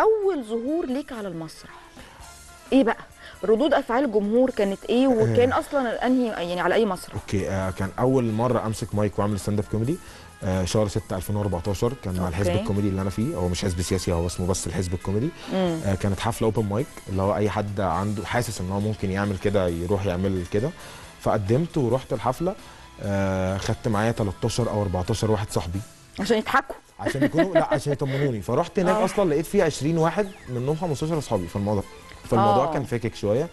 أول ظهور ليك على المسرح. إيه بقى؟ ردود أفعال الجمهور كانت إيه؟ وكان أصلا أنهي يعني على أي مسرح؟ okay آه كان أول مرة أمسك مايك وأعمل stand up comedy آه شهر 6 2014 كان مع الحزب. الكوميدي اللي أنا فيه هو مش حزب سياسي هو اسمه بس الحزب الكوميدي. آه كانت حفلة open mic اللي هو أي حد عنده حاسس إن هو ممكن يعمل كده يروح يعمل كده. فقدمت ورحت الحفلة آه خدت معايا 13 أو 14 واحد صاحبي. عشان يضحكوا. عشان يكونوا لا عشان يطمنوني. فرحت هناك آه. أصلا لقيت فيه 20 واحد منهم 15 أصحابي في الموضوع. فالموضوع آه. كان فاكك شوية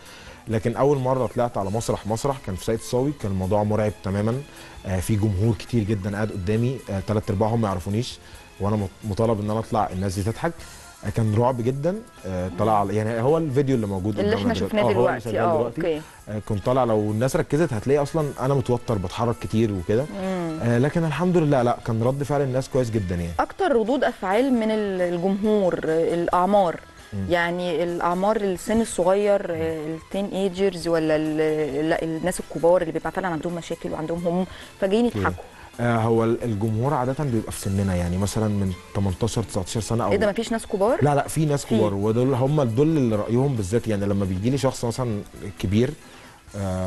لكن أول مرة طلعت على مسرح مسرح كان في سيد صاوي كان الموضوع مرعب تماما. آه في جمهور كتير جدا قاعد قدامي. آه ثلاث أرباعهم ما يعرفونيش. وأنا مط- مطالب إن أنا أطلع الناس دي تضحك. آه كان رعب جدا آه طلع على- يعني هو الفيديو اللي موجود اللي إحنا. شفناه آه، دلوقتي. آه. أوكي. آه كنت طالع لو الناس ركزت هتلاقي أصلا أنا متوتر بتحرك كتير وكده. لكن الحمد لله لا كان رد فعل الناس كويس جدا يعني. أكتر ردود أفعال من ال- الجمهور الأعمار. يعني الأعمار السن الصغير التين ايجرز ولا لا الناس الكبار اللي بيبقى فعلا عندهم مشاكل وعندهم هموم فجايين يضحكوا. هو ال- الجمهور عادة بيبقى في سننا يعني مثلا من 18 19 سنة أو إيه ده مفيش ناس كبار لا لا في ناس. كبار ودول هم دول اللي رأيهم بالذات يعني لما بيجي لي شخص مثلا كبير آه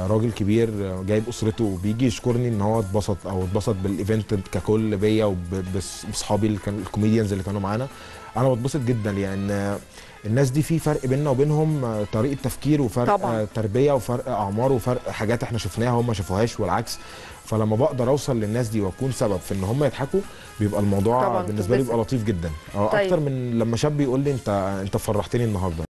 راجل كبير آه، جايب أسرته وبيجي يشكرني إن هو اتبسط أو اتبسط بال event ككل بيا وباصحابي اللي كانوا ال comedians اللي كانوا معانا أنا بتبسط جدا لأن آه، الناس دي في فرق بيننا وبينهم آه، طريقة تفكير وفرق طبعاً. آه، تربية وفرق أعمار وفرق حاجات إحنا شفناها هم ما شافوهاش والعكس فلما بقدر أوصل للناس دي وأكون سبب في إن هم يضحكوا بيبقى الموضوع بالنسبة لي. بيبقى لطيف جدا طيب. أكتر من لما شاب يقول لي انت أنت فرحتني النهارده